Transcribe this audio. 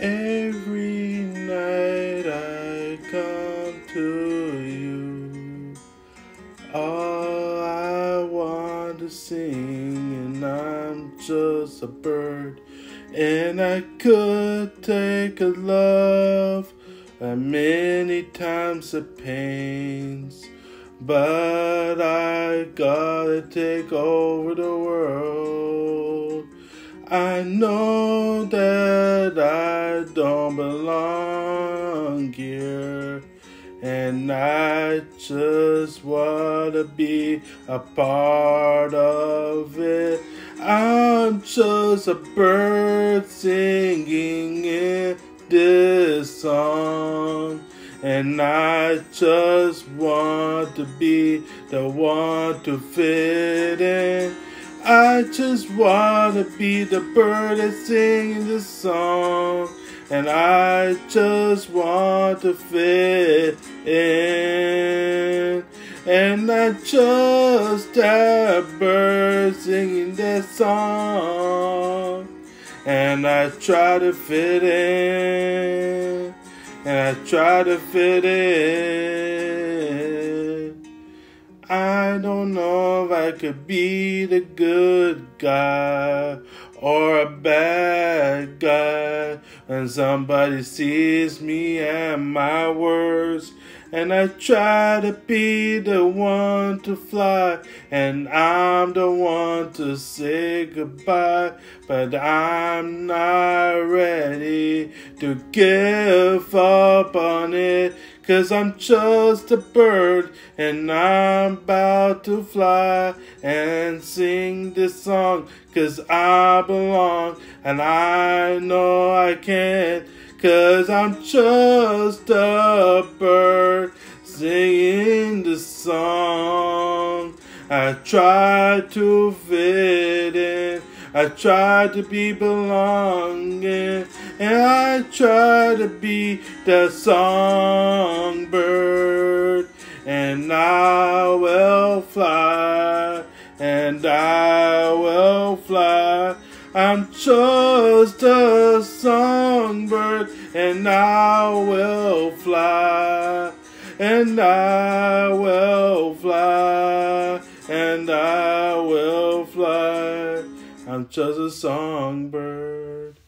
Every night I come to you. All I want to sing, and I'm just a bird. And I could take a love and many times the pains. But I gotta take over the world. I know that I don't belong here. And I just wanna be a part of it. I'm just a bird singing in this song. And I just want to be the one to fit in. I just want to be the bird that's singing the song. And I just want to fit in. And I just that bird singing that song. And I try to fit in and I try to fit in. I don't know if I could be the good guy or a bad guy when somebody sees me and my words. And I try to be the one to fly, and I'm the one to say goodbye. But I'm not ready to give up on it, cause I'm just a bird, and I'm about to fly and sing this song, cause I belong, and I know I can't. Cause I'm just a bird singing this song. I try to fit in. I try to be belonging. And I try to be the songbird. And I will fly. And I will fly. I'm just a songbird and I will fly, and I will fly, and I. I'm just a songbird.